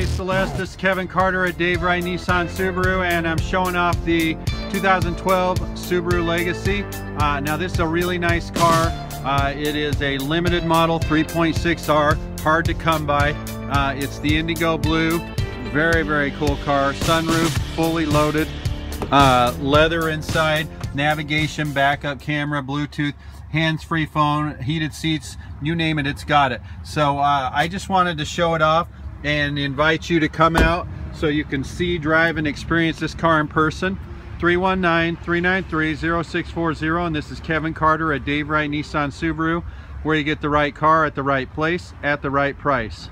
Hey Celeste, this is Kevin Carter at Dave Wright Nissan Subaru and I'm showing off the 2012 Subaru Legacy. Uh, now this is a really nice car. Uh, it is a limited model 3.6R, hard to come by. Uh, it's the Indigo Blue, very, very cool car. Sunroof, fully loaded, uh, leather inside, navigation, backup camera, Bluetooth, hands-free phone, heated seats, you name it, it's got it. So uh, I just wanted to show it off and invite you to come out so you can see, drive, and experience this car in person. 319-393-0640 and this is Kevin Carter at Dave Wright Nissan Subaru where you get the right car at the right place at the right price.